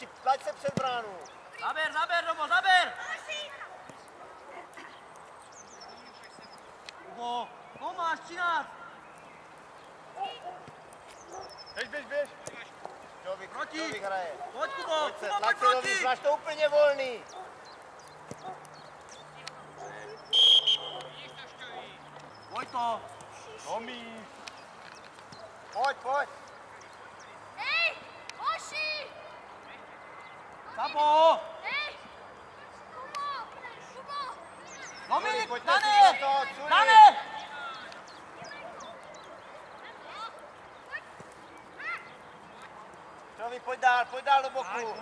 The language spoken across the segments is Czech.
Aleši, tlač se před bránu. Zaber, zaber, Robo, zaber! Kubo, koho máš, 13? Běž, běž, běž. Člověk, Proti. člověk hraje. Pojď, Kubo, Pojď Kubo, pojď dovnitř, proti! máš to úplně volný. Pojď to! Tomí. Pojď, pojď. Hej, hoši! Sabo! Dominik, Dane! Dane! Člověk, pojď dál, pojď dál do boku.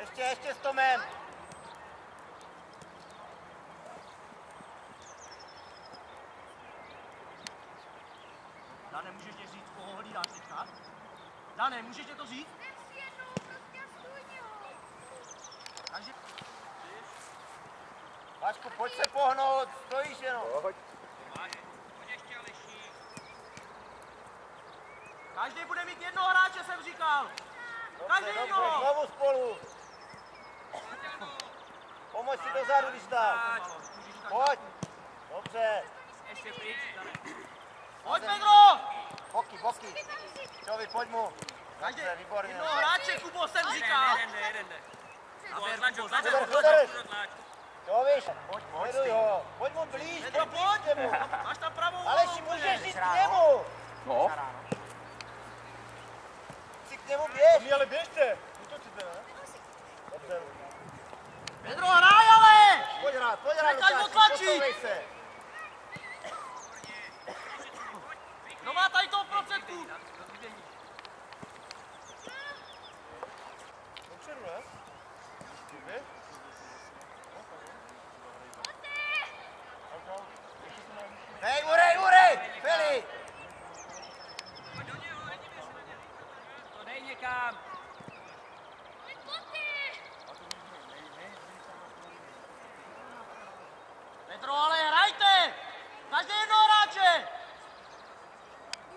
Ještě, ještě s Tomem. Dane, můžeš mě říct, koho hlídáš teďka? Dane, můžeš mě to říct? Takže... Vašku, pojď se pohnout, stojíš jenom. Každý bude mít jednoho hráče, jsem říkal! Každý Dobře, dobře, znovu spolu. Pomož si dozadu, když tak. Pojď. Dobře. Ještě pryč. Pojď, Pedro! Boky, boky. Člověk, pojď mu. Dobře, výborně. jednoho hráče, Kubo, jsem říkal! Jeden jde, jeden jde. Zaber, Kubo, Zaber, zaber, zaber. Tlač. Člověk, pojď, pojď, ho. Pojď mu blíž, Pedro, pojď pojď! němu. Máš tam pravou Ale si můžeš jít k němu. No, Si k němu běž. ale běžte. Útočíte, ne? Dobře. Pedro, hraj ale! Pojď hrát, pojď hrát, Nechaj ho tlačit. Kdo má tady toho prostředku? Dopředu, ne? Běž. Hej, urej, urej, Feli. To dej někam. Pojď boty! Pedro, ale hrajte! Každý jednoho hráče!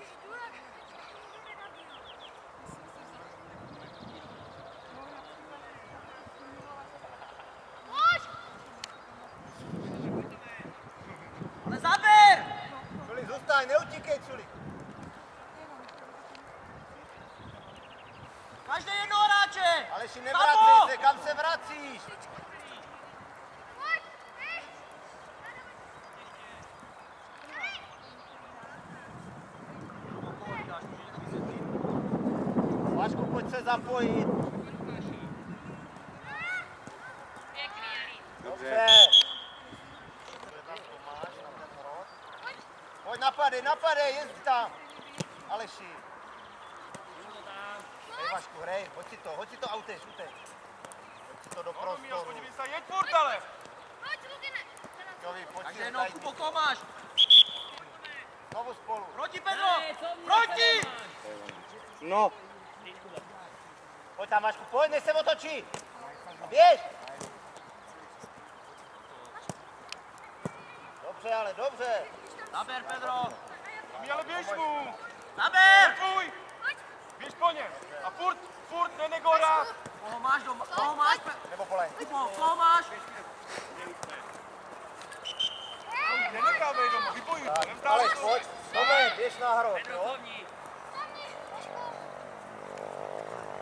Už jdu, jak nikdy nabíjel. Pojď! Ale zaber! Culi, zůstaň, neutíkej, Culi. Každý jednoho hráče! Aleši, Sabo! nevracej se, kam se vracíš? Pojď! Hej! Vašku, pojď se zapojit. Dobře. Pojď napadej, napadej, jezd tam. Aleši. Hej Vašku, hrej, hoď si to, hoď si to auteš, uteč. Hoď si to do prostoru. Podívej se, jeď furt, ale. Pojď! Jovi, pojď jednoho tady Kubo, koho máš? znovu spolu. Proti, Pedro! Proti! no, Pojď tam Vašku, pojď, než se otočí. Běž. Dobře, ale dobře. Zaber, Pedro! Ale běž mu. Zaber! Tvůj. Běž po něm. A furt, furt hrát. Koho máš doma? Koho máš? Nebo polej. Kubo, koho máš? Nenecháme ji doma, vybojujte, Ale nevzdávejte se. pojď, Tome, běž na hrot, jo?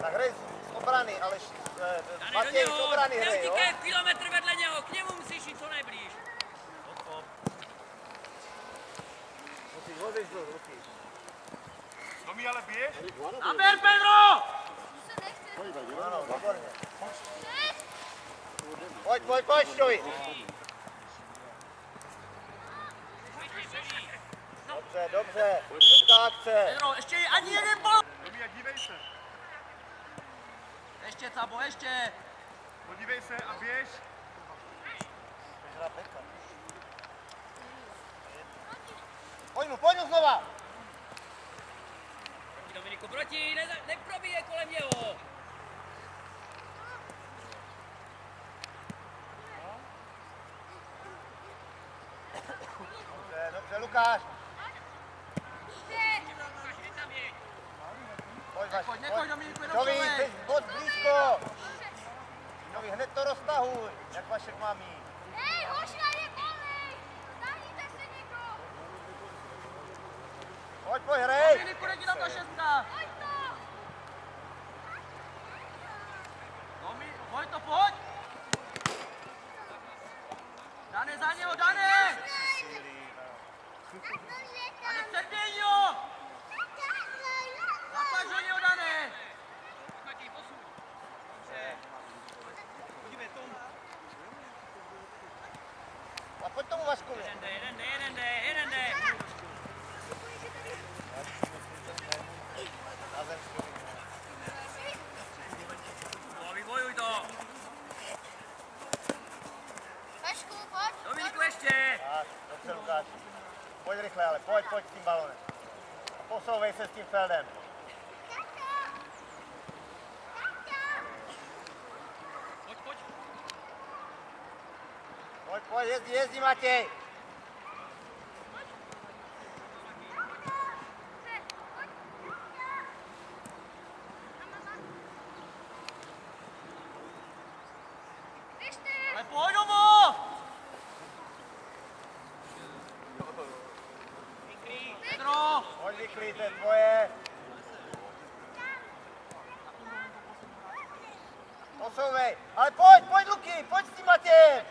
Tak hrej z obrany, ale eh, Matěj z obrany hrej, jo? Neutíkej kilometr vedle něho, k němu musíš jít co nejblíž. Ruky. Tomí, ale Pedro! Se nechce. Ano, výborně. Pojď, pojď, pojď, Šťovi. Dobře, dobře, hezká akce. Pedro, ještě ani jeden bal! Tomí, a dívej se. Ještě, Cabo, ještě! Podívej se a běž. Pojď mu, pojď mu znova. Dominiku, proti, ne, neprobíje kolem něho. Dobře, dobře, Lukáš. Pojď, jenom Jovi, člověk. jsi moc blízko. Jovi, hned to roztahuj, jak Vašek má mít. Hej, hoška je volnej! Zahníte se někdo! Pojď, pojď, hrej. Dominiku, jdi tam ta šestka. Pojď to! Domi, pojď to, pojď. Dane, za něho, Dane. Dane, předběň ho. Zaplaž do něho, Dane. Matěj, posun. A pojď tomu Vaškovi. Jeden jde, jeden jde, jeden jde, jeden jde. Na zem, Jovi. No, vybojuj to. Vašku, pojď! Dominiku, ještě. Tak, dobře Lukáši. Pojď rychle, ale pojď, pojď s tím balonem. A posouvej se s tím Feldem. Pojď, pojď. Pojď, pojď, jezdí, jezdí Matěj. Běžte! Ale pojď domů. Pedro. Pojď rychlý, to je tvoje. Posouvej. Ale pojď, pojď Luky, pojď s tím Matějem.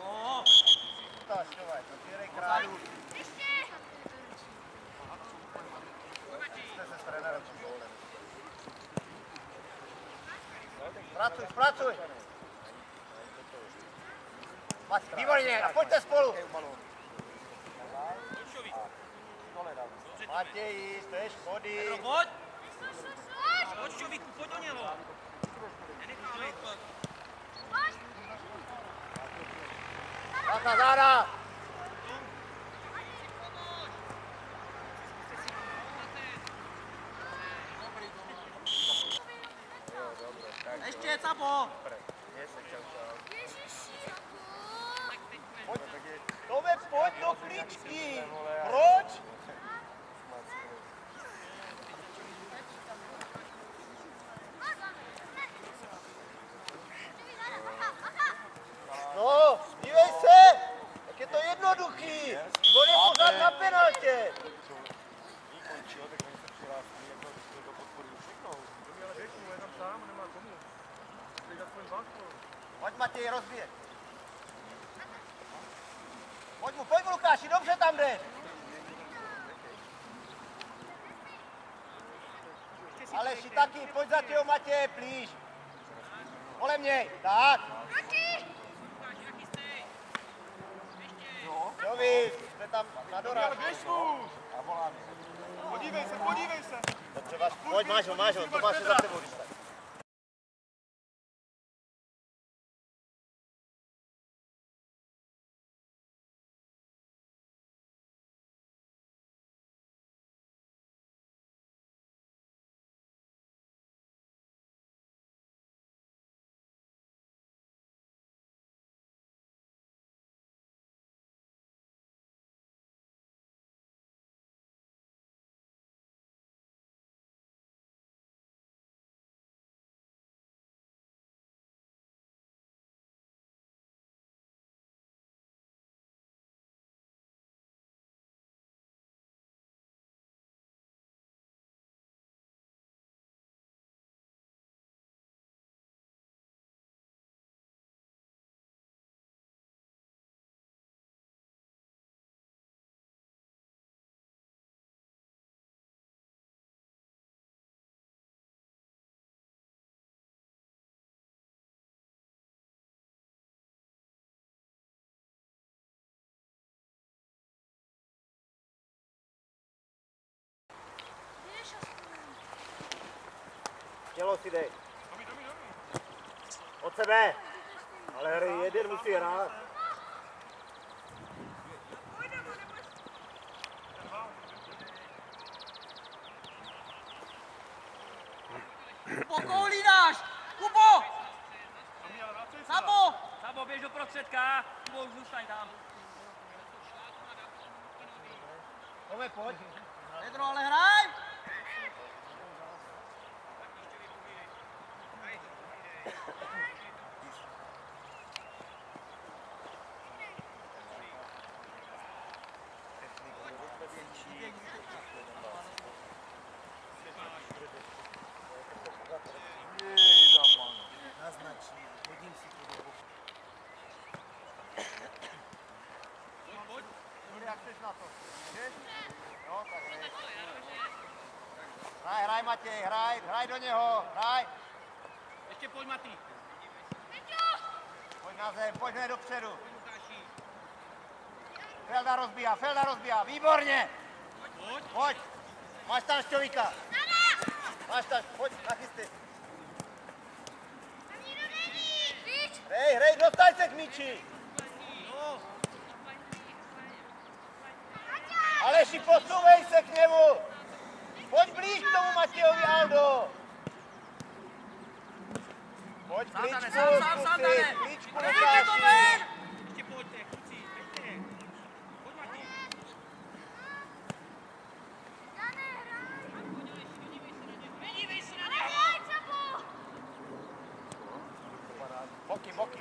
O, To štovaj, to ty hrej králu. Běžte! Jste se s trenérem tím gólem. Pracuj, pracuj. Matěj, výborně, a pojďte spolu. Matěji, to je škody. Pedro, pojď. Pojď, Čovíku, pojď do něho. Nenechávej. Tak na záda. Ještě, capo. Ježiši! Pojď, Tome, pojď do klíčky. 100. Ale si taky, pojď za těho Matěje, plíž. Kolem něj, tak. Jo vy, jste tam na dorážku. A volám. Podívej se, podívej se. Dobře, máš, pojď, máš ho, máš ho, to máš za tebou, když tak. Tělo si dej. Od sebe. Ale hry jeden musí hrát. Kubo, koho hlídáš? Kubo! Sabo! Sabo, běž do prostředka. Kubo, už zůstaň tam. Tome, pojď. Pedro, ale hraj! Na to? No, tak jdeš. Hraj, hraj Matěj, hraj, hraj do něho, hraj. Ještě pojď, Matý. Pojď na zem, pojď hned dopředu. Felda rozbíhá, Felda rozbíhá, výborně. Pojď. Pojď, máš tam šťovíka. Máš tam, pojď, nachysty. Hej, hej, dostaň se k míči. Aleši, posouvej se k němu. Pojď blíž k tomu Matějovi Aldo. Pojď klíčku, Dane. klíčku Lukáši. Boky, boky.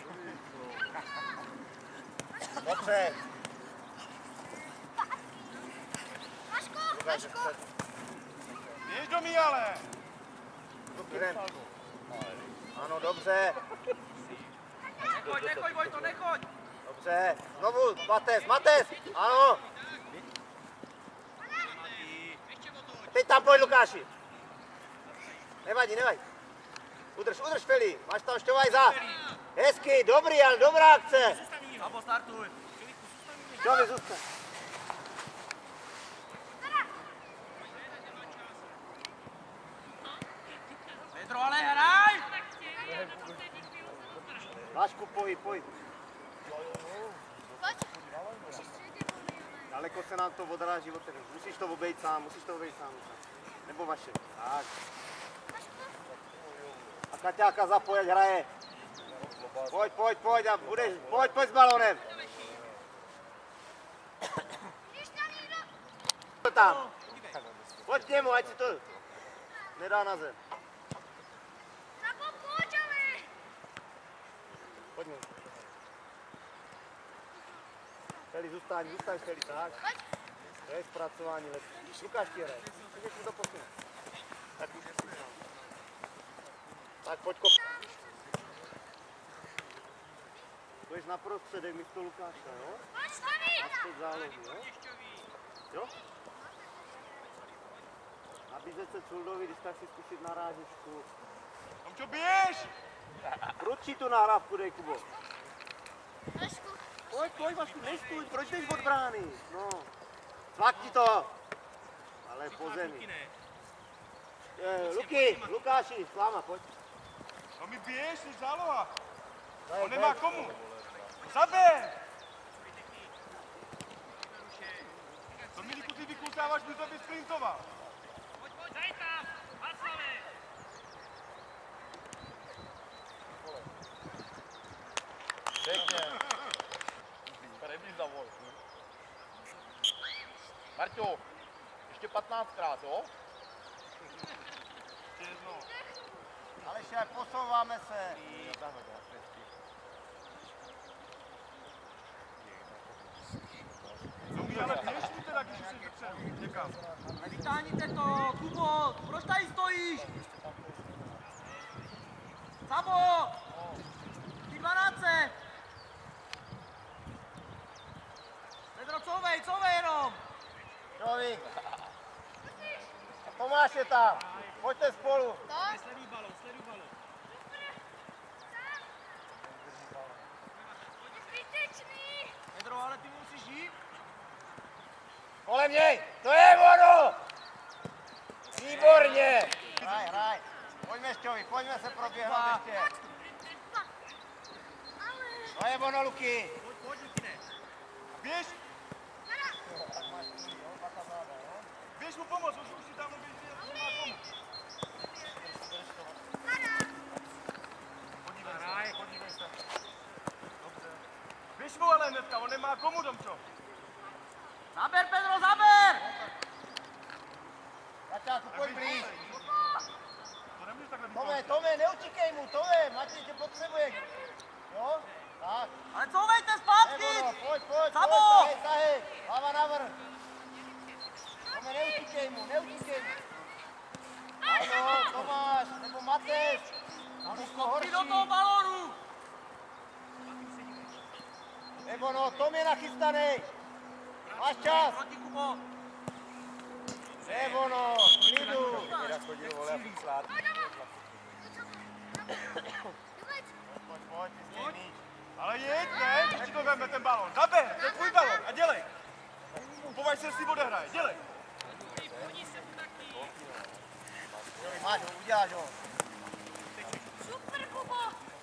Dobře. Před. Běž do mě, ale. Jdem. Ano, dobře, Nechoď, nechoď, Vojto, nechoď! dobře. Znovu, Mates, Mates, ano. Teď tam pojď, Lukáši. Nevadí, nevadí. Udrž, udrž, Feli. Máš tam šťovajza. Hezky, dobrý, ale dobrá akce. Sabo, startuj! Šťovi, zůstaň. Pedro, ale hraj! Vášku, pojď, pojď. Daleko se nám to odráží od tebe. Musíš to obejít sám, musíš to obejít sám. Nebo vaše. Tak. A Kaťáka zapoj, ať hraje. Pojď, pojď, pojď a budeš, pojď, pojď s balonem. Tam. Pojď k němu, ať si to nedá na zem. Pojď mu. Feli, zůstaň, zůstaň, Feli, tak. To je zpracování lepší. Lukáš ti hraje. Můžeš mu to posunout. Tak, tak pojď kop. Budeš na prostředek místo Lukáše, jo? Aspoň zálohy, jo? Jo? Nabízet se Culdovi, když tak si zkusit narážičku. Tomčo, běž! Prudčí tu nahrávku, dej, Kubo. Pojď, pojď, Vašku, nestůj, proč jdeš od brány? No, tlak ti to. Ale po zemi. Eh, Luky, Lukáši, s váma, pojď. Tomi, běž, jsi záloha. On nemá komu. Zaber! Dominiku, ty vykousáváš, my to vysprintoval. Pojď, pojď, zajď tam. Václave. Pěkně. První zavoj. Marťo, ještě 15krát, jo? Ještě jednou. Aleši, posouváme se. Tomi, ale běž mi teda, když jsi dopředu. Někam. Vytáhněte to! Kubo, proč tady stojíš? Sabo! Ty dvanáctce! Pedro, couvej, couvej jenom! Čovi. Tomáš je tam. Pojďte spolu. Sleduj balon, sleduj balon. Pedro, ale ty musíš jít. Kolem něj. To je ono. Výborně. Hraj, hraj. Pojďme, Šťovi, pojďme se proběhnout ještě. To je ono, Luky. Pojď, pojď, Lukine. Běž! Běž mu pomoct, už, už si tam desetka, on nemá komu, Domčo. Zaber, Pedro, zaber! Kaťáku, pojď blíž. Tome, Tome, neutíkej mu, Tome, Matěj tě potřebuje. Jo? Tak. Ale couvejte zpátky! Nebo, no, pojď, pojď, Samo! pojď, tahej, tahej, hlava na vrch. Tome, neutíkej mu, neutíkej mu. Ano, Tomáš, nebo Matěj. Ano, horší. do toho balónu! Zůstanej. Máš čas. Proti, Kubo. Ne ono, v klidu. Teda chodil vole a furt slát. Pojď, pojď, pojď. Ale jeď, ne? Když ti to veme ten balon. Zaber, to je tvůj balon a dělej. Považ se, si odehraje, dělej. Máš ho, uděláš ho. Super, Kubo! Ne, bo, bo má. Pojď, pojď to!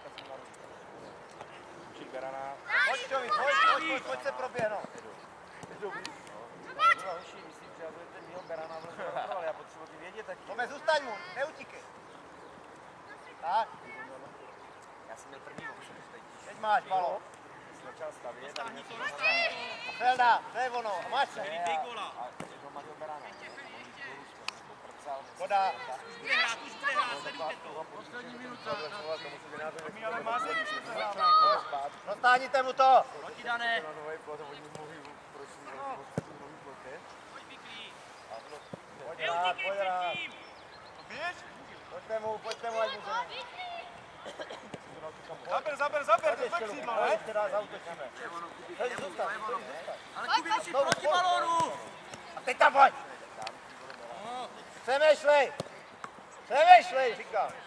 Pojď, Tomi, pojď, pojď, pojď, pojď se proběhnout. Dva hoši, myslím, že já budete mýho Berana kontrolovali. Já potřebuji ty vědět taky. Tome, zůstaň mu, neutíkej. Tak, Já jsem měl první option teď. teď máš. Jsem začal stavět a mě Felda, to je ono, máš se. Dej góla. A to Matěj Berana. On dolů to poprcal. Voda. Bude hrát, už bude hrát, sledujte to. Poslední minuta. Tomí, ale se, když se zahrává. Dostáhněte mu to. Proti, Dané. Pojď. Pojď rád, pojď rád. Běž. Pojďte mu, pojďte mu, ať můžeme. Zaber, zaber, zaber, to je křídlo, ale ne? ještě dál zautočíme. Teď zůstav, zůstav. Ale Kubi musí proti balónu. A teď tam pojď. Přemýšlej. Přemýšlej, říkám.